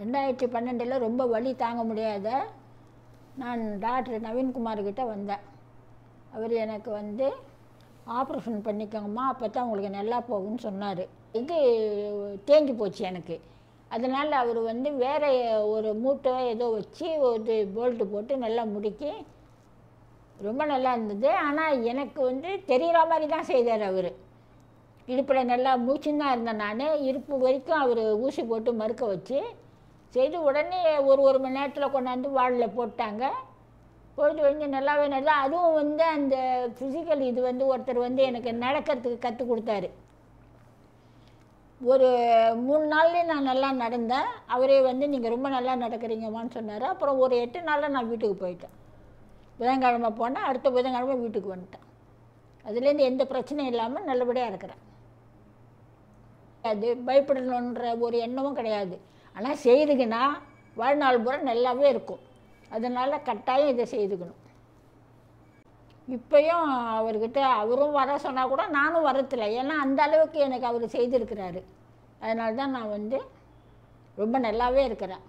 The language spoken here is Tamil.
ரெண்டாயிரத்தி பன்னெண்டில் ரொம்ப வலி தாங்க முடியாத நான் டாக்டர் நவீன்குமார்கிட்ட வந்தேன். அவர் எனக்கு வந்து ஆப்ரேஷன் பண்ணிக்கோங்கம்மா அப்போ தான் உங்களுக்கு நல்லா போகும்னு சொன்னார். இது தேங்கி போச்சு எனக்கு. அதனால் அவர் வந்து வேறு ஒரு மூட்டை ஏதோ வச்சு ஒரு போல்ட்டு போட்டு நல்லா முடுக்கி ரொம்ப நல்லா இருந்தது. ஆனால் எனக்கு வந்து தெரிகிற மாதிரி தான் செய்தார் அவர். இடுப்பில் நல்லா மூச்சுன்னு தான் இருந்தேன் நான். இருப்பு வரைக்கும் அவர் ஊசி போட்டு மறுக்க வச்சு செய்து உடனே ஒரு ஒரு மணி நேரத்தில் கொண்டாந்து வாழில் போட்டாங்க. போயிட்டு வந்து நல்லாவே நல்லா அதுவும் வந்து அந்த ஃபிசிக்கல் இது வந்து ஒருத்தர் வந்து எனக்கு நடக்கிறதுக்கு கற்றுக் கொடுத்தாரு. ஒரு மூணு நாள்லேயே நான் நல்லா நடந்தேன். அவரே வந்து நீங்கள் ரொம்ப நல்லா நடக்கிறீங்கம்மான்னு சொன்னார். அப்புறம் ஒரு எட்டு நாளில் நான் வீட்டுக்கு போயிட்டேன். புதன்கிழமை போனேன். அடுத்த புதன்கிழமை வீட்டுக்கு வந்துட்டேன். அதுலேருந்து எந்த பிரச்சனையும் இல்லாமல் நல்லபடியாக இருக்கிறேன். அது பயப்படணுன்ற ஒரு எண்ணமும் கிடையாது. ஆனால் செய்துக்கினா வாழ்நாள் பூரா நல்லாவே இருக்கும். அதனால் கட்டாயம் இதை செய்துக்கணும். இப்போயும் அவர்கிட்ட அவரும் வர சொன்னால் கூட நானும் வரத்தில்லை ஏன்னா அந்த அளவுக்கு எனக்கு அவர் செய்திருக்கிறாரு. அதனால தான் நான் வந்து ரொம்ப நல்லாவே இருக்கிறேன்.